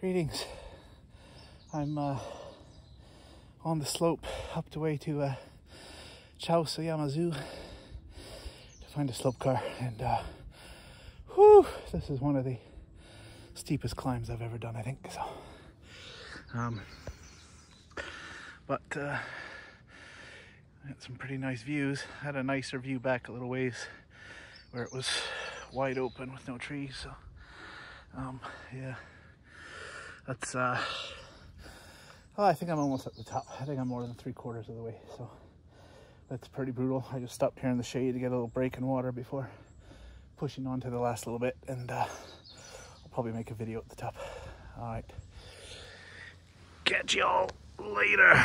Greetings. I'm uh, on the slope up the way to uh, Chausayama Zoo to find a slope car, and uh, whew, this is one of the steepest climbs I've ever done, I think. So, um, but uh, had some pretty nice views. Had a nicer view back a little ways where it was wide open with no trees. So, um, yeah. That's, uh, oh, I think I'm almost at the top. I think I'm more than three quarters of the way. So that's pretty brutal. I just stopped here in the shade to get a little break in water before pushing on to the last little bit. And uh, I'll probably make a video at the top. All right. Catch y'all later.